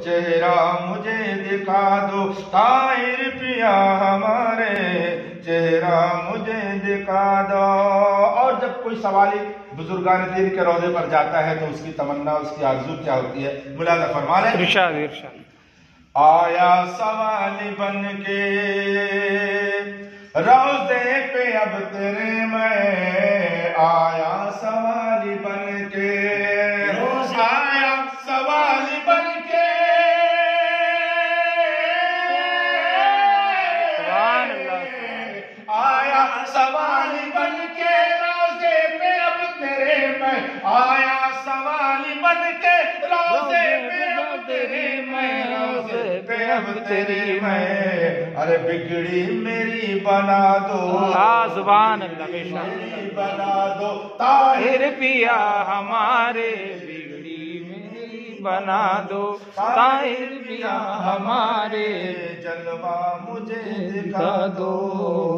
चेहरा मुझे दिखा दो। ताहिर पिया हमारे चेहरा मुझे दिखा दो। और जब कोई सवाली बुजुर्गान दिन के रोज़े पर जाता है तो उसकी तमन्ना उसकी आरज़ू क्या होती है? मुलाजा फरमा रहे इरशाद इरशाद। आया सवाली बन के रोज़े पे अब तेरे मैं। आया सवाली बन आया सवाली बन के रोज़े पे अब तेरे मैं आया सवाली बन के रोज़े पे अब तेरे मैं रोज़े पे अब तेरी मैं। अरे बिगड़ी मेरी बना दो। सुभान मेरी बना दो। ताहिर पिया हमारे बिगड़ी मेरी बना दो। ताहिर पिया हमारे जलवा मुझे दिखा दो।